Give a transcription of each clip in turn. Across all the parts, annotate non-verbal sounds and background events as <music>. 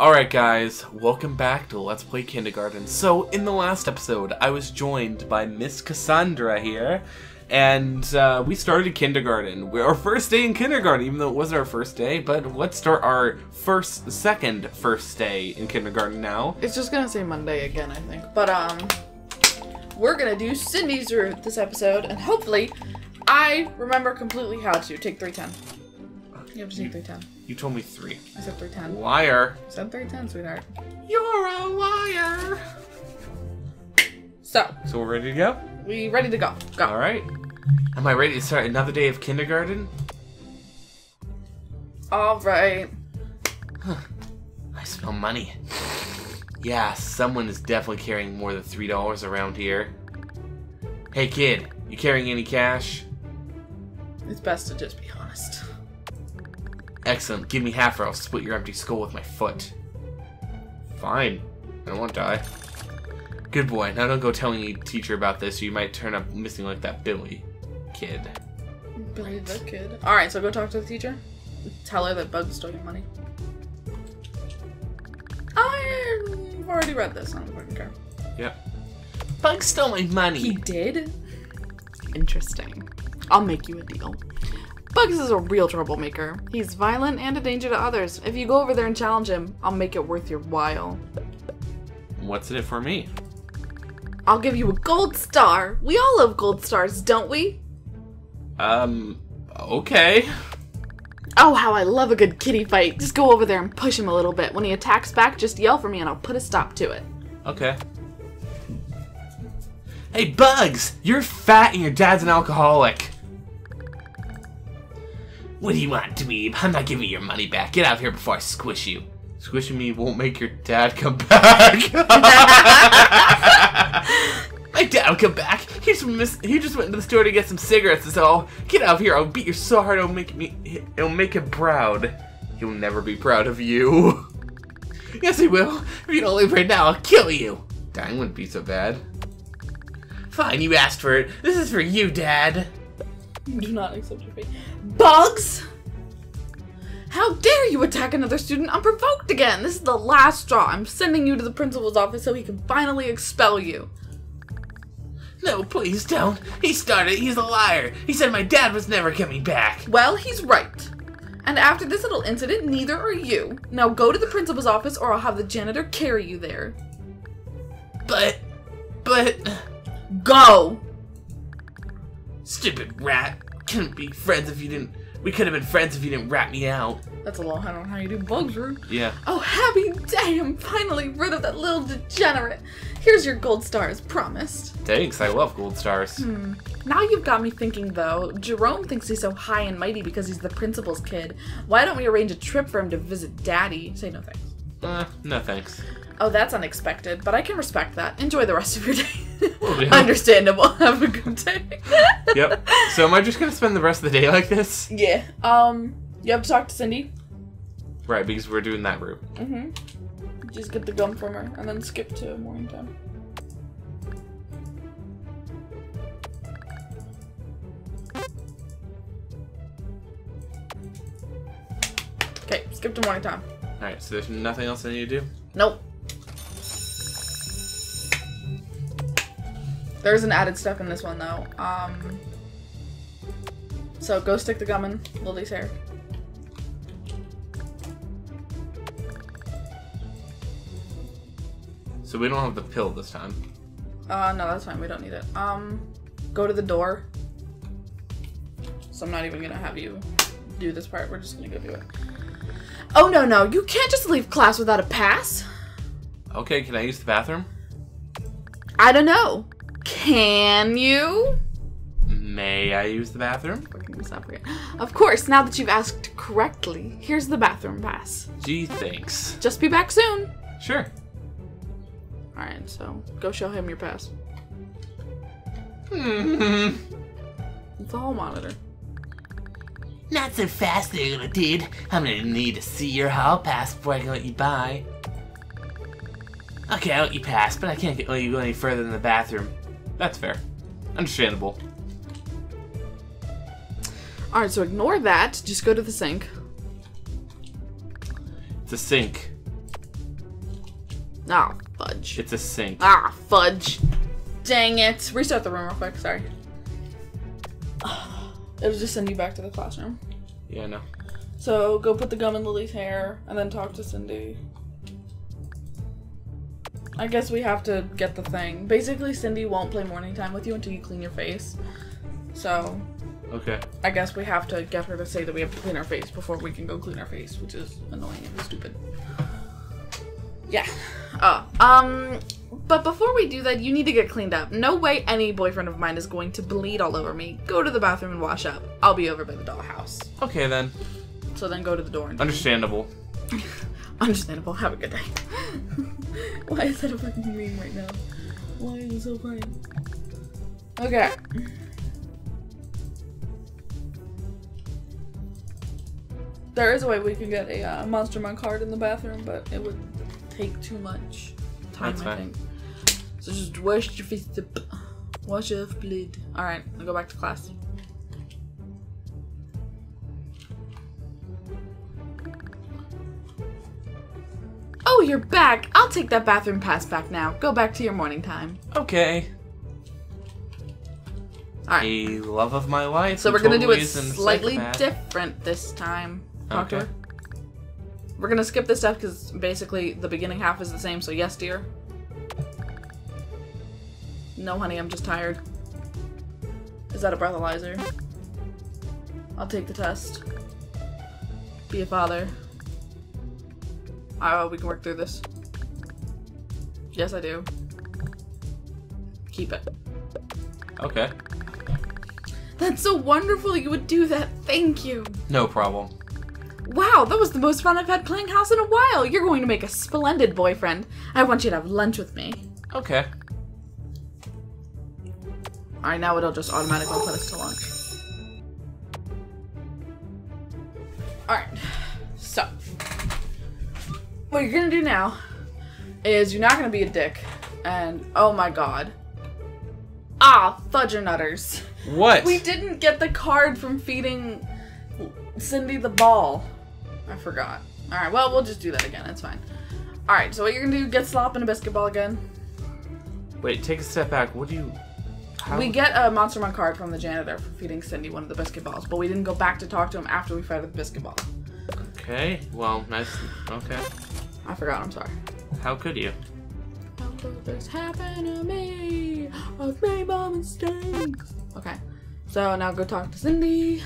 Alright guys, welcome back to Let's Play Kindergarten. So, in the last episode, I was joined by Miss Cassandra here, and uh, we started kindergarten. We our first day in kindergarten, even though it wasn't our first day, but let's start our first, second first day in kindergarten now. It's just gonna say Monday again, I think. But um, we're gonna do Cindy's route this episode, and hopefully, I remember completely how to take three ten. You have to take three ten. You told me three. I said three ten. Liar. I said three ten, sweetheart. You're a liar. So So we're ready to go? we ready to go? Go. Alright. Am I ready to start another day of kindergarten? All right. Huh. I smell money. Yeah, someone is definitely carrying more than three dollars around here. Hey kid, you carrying any cash? It's best to just be honest. Excellent, give me half or I'll split your empty skull with my foot. Fine, I won't die. Good boy, now don't go telling your teacher about this or you might turn up missing like that Billy kid. Billy the kid. All right, so go talk to the teacher. Tell her that Bug stole your money. I've already read this. I don't fucking care. Yep. Bug stole my money. He did? Interesting. I'll make you a deal. Buggs is a real troublemaker. He's violent and a danger to others. If you go over there and challenge him, I'll make it worth your while. What's in it for me? I'll give you a gold star. We all love gold stars, don't we? Um, okay. Oh, how I love a good kitty fight. Just go over there and push him a little bit. When he attacks back, just yell for me and I'll put a stop to it. Okay. Hey, Buggs! You're fat and your dad's an alcoholic. What do you want, dweeb? I'm not giving you your money back. Get out of here before I squish you. Squishing me won't make your dad come back. <laughs> My dad will come back. He just, he just went to the store to get some cigarettes. Is all. Get out of here. I'll beat you so hard it'll make me. It'll make him proud. He'll never be proud of you. <laughs> Yes, he will. If you don't leave right now, I'll kill you. Dying wouldn't be so bad. Fine, you asked for it. This is for you, Dad. <laughs> Do not accept your fate. Buggs! How dare you attack another student unprovoked again? This is the last straw. I'm sending you to the principal's office so he can finally expel you. No, please don't. He started. He's a liar. He said my dad was never coming back. Well, he's right. And after this little incident, neither are you. Now go to the principal's office or I'll have the janitor carry you there. But, but, Go! Stupid rat. Couldn't be friends if you didn't. We could have been friends if you didn't rat me out. That's a little hard on how you do bugs, Rue. Yeah. Oh, happy day! I'm finally rid of that little degenerate. Here's your gold star as promised. Thanks. I love gold stars. Now you've got me thinking, though. Jerome thinks he's so high and mighty because he's the principal's kid. Why don't we arrange a trip for him to visit Daddy? Say no thanks. Uh, no thanks. Oh, that's unexpected, but I can respect that. Enjoy the rest of your day. <laughs> Understandable. <laughs> Have a good day. <laughs> Yep. So am I just gonna spend the rest of the day like this? Yeah. Um, you have to talk to Cindy. Right, because we're doing that route. Mm-hmm. Just get the gum from her and then skip to morning time. Okay, skip to morning time. Alright, so there's nothing else I need to do? Nope. There's an added step in this one though. Um. So go stick the gum in Lily's hair. So we don't have the pill this time. Uh, no, that's fine. We don't need it. Um, go to the door. So I'm not even gonna have you do this part. We're just gonna go do it. Oh no, no! You can't just leave class without a pass. Okay, can I use the bathroom? I don't know. Can you? May I use the bathroom? Fucking stop forget. Of course. Now that you've asked correctly, here's the bathroom pass. Gee, thanks. Just be back soon. Sure. All right. So go show him your pass. Hmm. It's a hall monitor. Not so fast there, little dude. I'm gonna need to see your hall pass before I can let you by. Okay, I'll let you pass, but I can't let you go any further than the bathroom. That's fair. Understandable. All right. So ignore that. Just go to the sink. It's a sink. Ah, fudge. It's a sink. Ah, fudge. Dang it. Restart the room real quick. Sorry. <sighs> It'll just send you back to the classroom. Yeah, no. So go put the gum in Lily's hair and then talk to Cindy. I guess we have to get the thing. Basically, Cindy won't play morning time with you until you clean your face. So Okay. I guess we have to get her to say that we have to clean our face before we can go clean our face, which is annoying and stupid. Yeah. Oh, um, but before we do that, you need to get cleaned up. No way any boyfriend of mine is going to bleed all over me. Go to the bathroom and wash up. I'll be over by the dollhouse. Okay then. So then go to the door and Understandable. <laughs> Understandable. Have a good day. <laughs> <laughs> Why is that a fucking meme right now? Why is it so funny? Okay. There is a way we can get a uh, Monstermon card in the bathroom, but it would take too much time, That's I fine. think. So just wash your face. Wash off blood. Alright, I'll go back to class. Oh, you're back. I'll take that bathroom pass back now. Go back to your morning time. Okay. Alright. A love of my life. So we're gonna do it slightly psychopath. different this time. To Okay. We're gonna skip this stuff because basically the beginning half is the same. So yes, dear. No, honey, I'm just tired. Is that a breathalyzer? I'll take the test. Be a father. Oh, we can work through this. Yes, I do. Keep it. Okay. That's so wonderful you would do that. Thank you. No problem. Wow, that was the most fun I've had playing house in a while. You're going to make a splendid boyfriend. I want you to have lunch with me. Okay. Alright, now it'll just automatically put us to lunch. Alright, so. What you're gonna do now is you're not gonna be a dick. And, oh my god. Ah, fudger nutters. What? We didn't get the card from feeding Cindy the ball. I forgot. Alright, well, we'll just do that again. It's fine. Alright, so what you're gonna do, get slop in a biscuit ball again. Wait, take a step back. What do you? How? We get a Monster Mon card from the janitor for feeding Cindy one of the biscuit balls, but we didn't go back to talk to him after we fed the biscuit ball. Okay. Well, nice. Okay. I forgot, I'm sorry. How could you? How could this happen to me? I've made my mistakes. Okay, so now go talk to Cindy.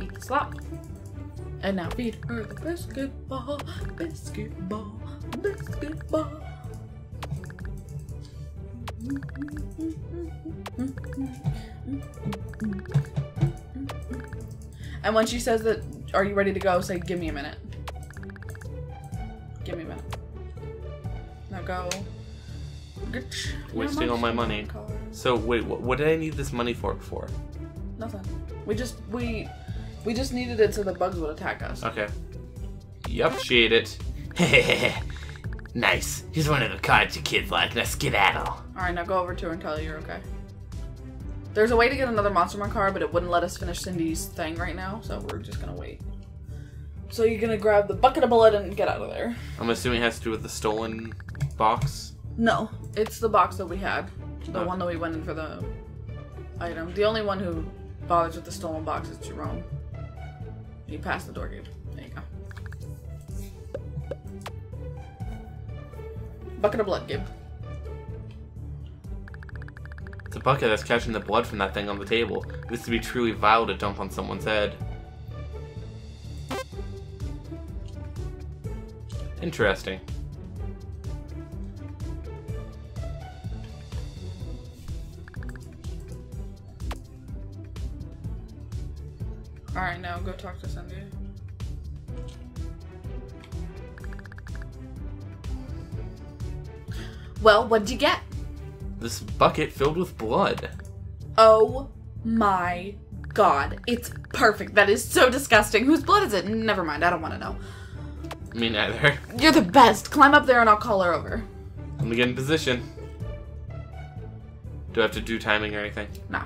Eat the slop. And now feed her the biscuit ball, biscuit ball, biscuit ball. And when she says that, are you ready to go? Say, give me a minute. Give me a minute. Now go. Wasting all my money. So wait, what, what did I need this money for? For? Nothing. We just we we just needed it so the bugs would attack us. Okay. Yep, she ate it. <laughs> nice. He's one of the cards you kids like. Now skedaddle. All right, now go over to her and tell her you're okay. There's a way to get another Monster Mon card, but it wouldn't let us finish Cindy's thing right now, so we're just gonna wait. So you're gonna grab the bucket of blood and get out of there. I'm assuming it has to do with the stolen box. No, it's the box that we had. The Oh. one that we went in for the item. The only one who bothers with the stolen box is Jerome. You passed the door, Gabe. There you go. Bucket of blood, Gabe. Bucket that's catching the blood from that thing on the table. This would be truly vile to dump on someone's head. Interesting. Alright, now go talk to Cindy. Well, what'd you get? This bucket filled with blood. Oh my god. It's perfect. That is so disgusting. Whose blood is it? Never mind. I don't want to know. Me neither. You're the best. Climb up there and I'll call her over. Let me get in position. Do I have to do timing or anything? No.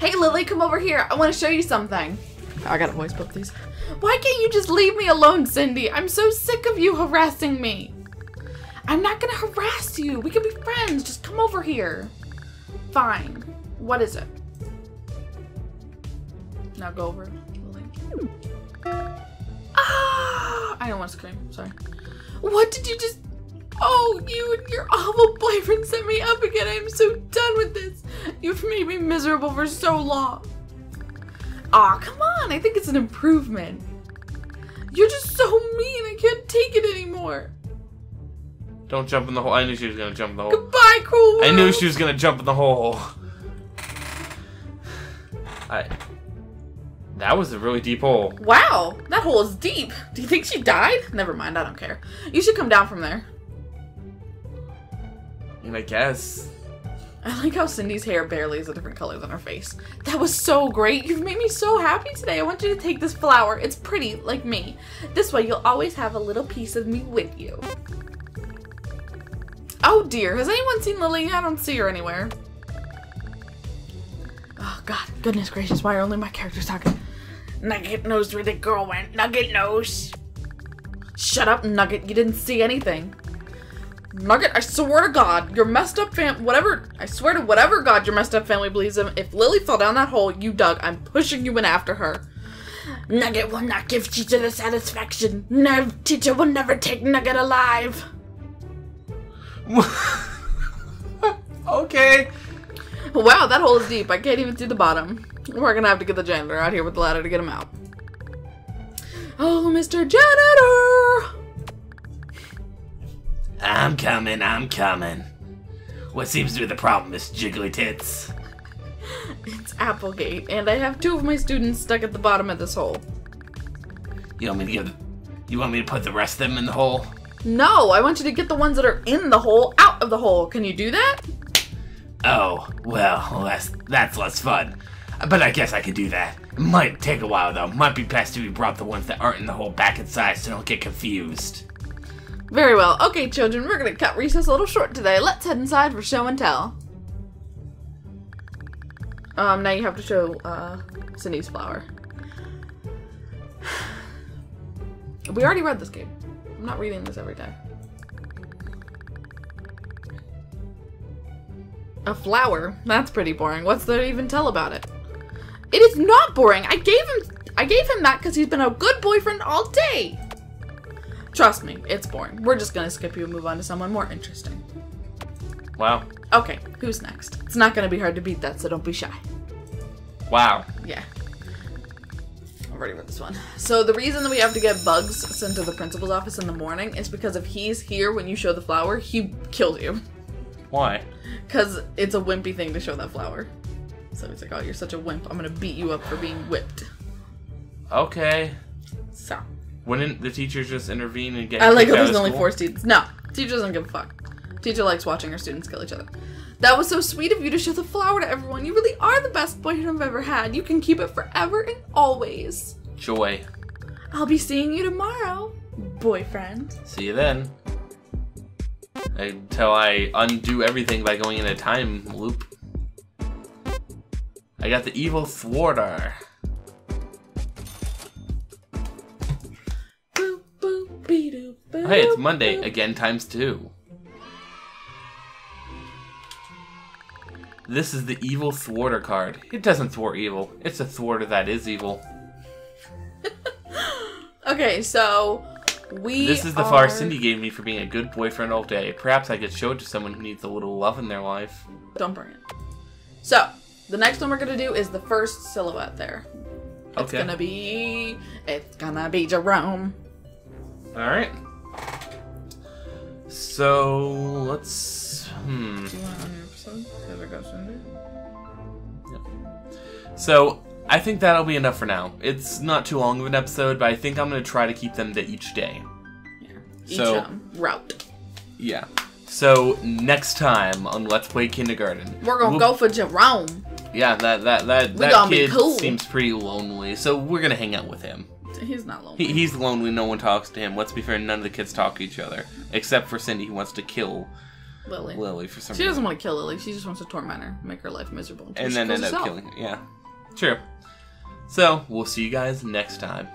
Hey, Lily, come over here. I want to show you something. I gotta voice book these. Why can't you just leave me alone, Cindy? I'm so sick of you harassing me. I'm not gonna harass you. We can be friends. Just come over here. Fine. What is it? Now go over, Ah! I don't want to scream. Sorry. What did you just? Oh, you and your awful boyfriend set me up again. I'm so done with this. You've made me miserable for so long. Aw, oh, come on. I think it's an improvement. You're just so mean. I can't take it anymore. Don't jump in the hole. I knew she was gonna jump in the hole. Goodbye, cruel world. I knew she was gonna jump in the hole. I. That was a really deep hole. Wow, that hole is deep. Do you think she died? Never mind, I don't care. You should come down from there. Mean, I guess. I like how Cindy's hair barely is a different color than her face. That was so great. You've made me so happy today. I want you to take this flower. It's pretty, like me. This way you'll always have a little piece of me with you. Oh dear, has anyone seen Lily? I don't see her anywhere. Oh god, goodness gracious, why are only my characters talking? Nugget knows where the girl went. Nugget knows. Shut up, Nugget. You didn't see anything. Nugget, I swear to God, your messed up fam- whatever- I swear to whatever God your messed up family believes in, if Lily fell down that hole you dug, I'm pushing you in after her. Nugget will not give teacher the satisfaction. No, teacher will never take Nugget alive. <laughs> okay. Wow, that hole is deep. I can't even see the bottom. We're gonna have to get the janitor out here with the ladder to get him out. Oh, Mr. Janitor! I'm coming, I'm coming. What seems to be the problem, Miss Jiggly Tits? It's Applegate, and I have two of my students stuck at the bottom of this hole. You want me to give you want me to put the rest of them in the hole? No, I want you to get the ones that are in the hole out of the hole. Can you do that? Oh, well, that's, that's less fun. But I guess I could do that. It might take a while though. Might be best if we brought the ones that aren't in the hole back inside so don't get confused. Very well. Okay, children, we're gonna cut recess a little short today. Let's head inside for show and tell. Um, now you have to show, uh, Cindy's flower. <sighs> We already read this game. I'm not reading this every day. A flower? That's pretty boring. What's there to even tell about it? It is not boring. I gave him I gave him that because he's been a good boyfriend all day. Trust me, it's boring. We're just gonna skip you and move on to someone more interesting. Wow. Okay, who's next? It's not gonna be hard to beat that, so don't be shy. Wow. Yeah. I've already read this one. So the reason that we have to get bugs sent to the principal's office in the morning is because if he's here when you show the flower, he kills you. Why? Because it's a wimpy thing to show that flower. So he's like, oh, you're such a wimp. I'm gonna beat you up for being whipped. Okay. So. Wouldn't the teachers just intervene and get I like kicked how there's only four students. No, teacher doesn't give a fuck. Teacher likes watching her students kill each other. That was so sweet of you to show the flower to everyone. You really are the best boyfriend I've ever had. You can keep it forever and always. Joy. I'll be seeing you tomorrow, boyfriend. See you then. Until I undo everything by going in a time loop. I got the evil thwarter. Boop, boop, boop, oh, Hey, it's Monday again times two. This is the evil thwarter card. It doesn't thwart evil. It's a thwarter that is evil. <laughs> Okay, so we. This is the are... flower Cindy gave me for being a good boyfriend all day. Perhaps I could show it to someone who needs a little love in their life. Don't burn it. So the next one we're gonna do is the first silhouette there. Okay. It's gonna be. It's gonna be Jerome. Alright. So, let's. Hmm. Do you want it on your episode? There we. So, I think that'll be enough for now. It's not too long of an episode, but I think I'm going to try to keep them to each day. Yeah. Each So- um, route. Yeah. So, next time on Let's Play Kindergarten. We're gonna we'll- go for Jerome. Yeah, that that that, We that kid cool. seems pretty lonely, so we're gonna hang out with him. He's not lonely. He, he's lonely. No one talks to him. Let's be fair. None of the kids talk to each other, except for Cindy, who wants to kill Lily. Lily for some She reason, doesn't want to kill Lily. She just wants to torment her, make her life miserable. and then end up herself. killing. Her. Yeah, true. So, we'll see you guys next time.